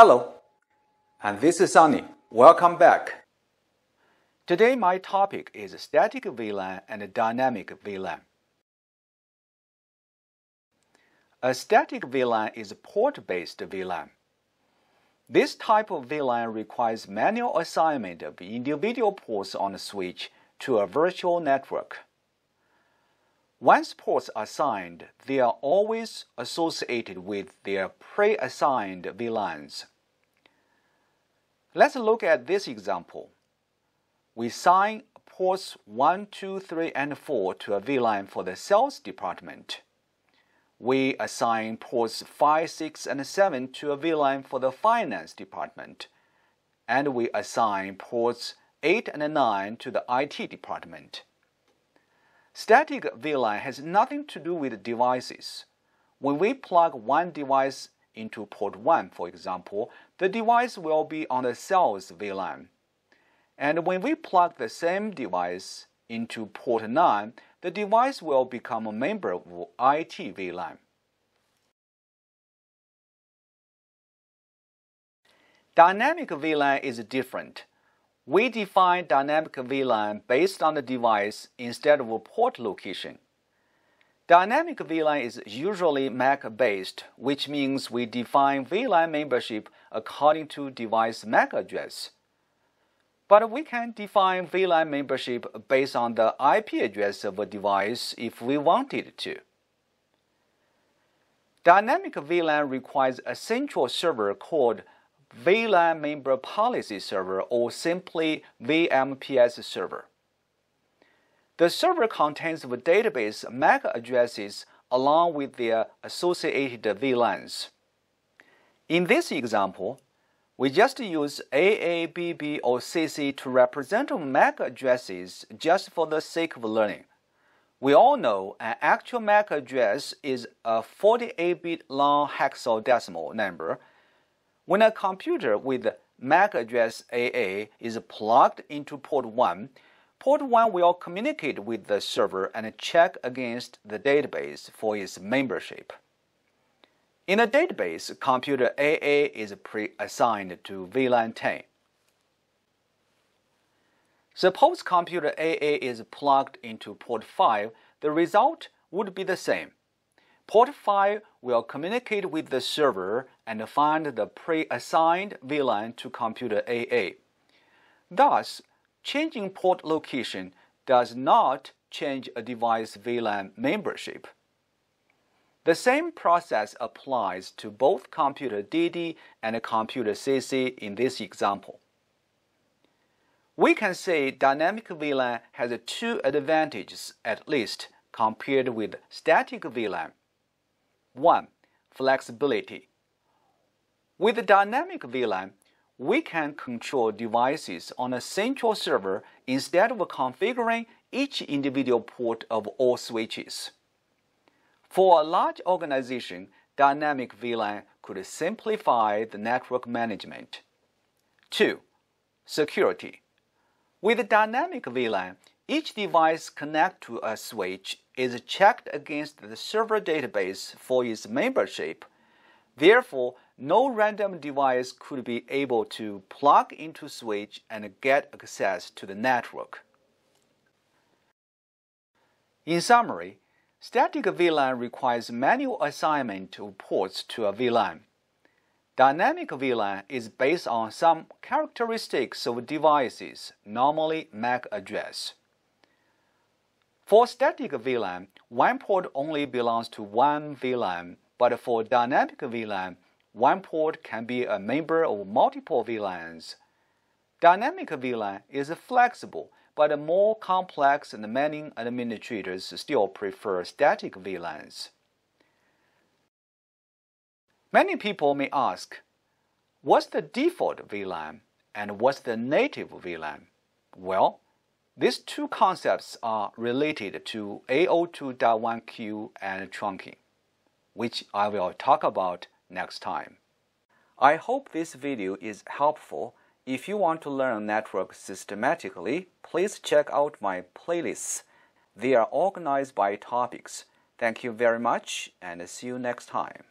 Hello, and this is Sunny. Welcome back. Today my topic is static VLAN and dynamic VLAN. A static VLAN is a port-based VLAN. This type of VLAN requires manual assignment of individual ports on a switch to a virtual network. Once ports are assigned, they are always associated with their pre-assigned VLANs. Let's look at this example. We assign ports 1, 2, 3, and 4 to a VLAN for the sales department. We assign ports 5, 6, and 7 to a VLAN for the finance department. And we assign ports 8 and 9 to the IT department. Static VLAN has nothing to do with devices. When we plug one device into port 1, for example, the device will be on the sales VLAN. And when we plug the same device into port 9, the device will become a member of IT VLAN. Dynamic VLAN is different. We define dynamic VLAN based on the device instead of a port location. Dynamic VLAN is usually MAC-based, which means we define VLAN membership according to device MAC address. But we can define VLAN membership based on the IP address of a device if we wanted to. Dynamic VLAN requires a central server called VLAN Member Policy Server or simply VMPS server. The server contains the database MAC addresses along with their associated VLANs. In this example, we just use AABB or CC to represent MAC addresses just for the sake of learning. We all know an actual MAC address is a 48-bit long hexadecimal number when a computer with MAC address AA is plugged into port 1, port 1 will communicate with the server and check against the database for its membership. In a database, computer AA is pre-assigned to VLAN 10. Suppose computer AA is plugged into port 5, the result would be the same. Port 5 will communicate with the server and find the pre-assigned VLAN to computer AA. Thus, changing port location does not change a device VLAN membership. The same process applies to both computer DD and computer CC in this example. We can say dynamic VLAN has two advantages at least compared with static VLAN. 1. Flexibility. With dynamic VLAN, we can control devices on a central server instead of configuring each individual port of all switches. For a large organization, dynamic VLAN could simplify the network management. 2. Security. With dynamic VLAN, each device connected to a switch is checked against the server database for its membership. Therefore, no random device could be able to plug into switch and get access to the network. In summary, static VLAN requires manual assignment of ports to a VLAN. Dynamic VLAN is based on some characteristics of devices, normally MAC address. For static VLAN, one port only belongs to one VLAN, but for dynamic VLAN, one port can be a member of multiple VLANs. Dynamic VLAN is flexible, but more complex and many administrators still prefer static VLANs. Many people may ask, what's the default VLAN and what's the native VLAN? Well, these two concepts are related to 802.1q and trunking, which I will talk about next time. I hope this video is helpful. If you want to learn network systematically, please check out my playlists. They are organized by topics. Thank you very much and see you next time.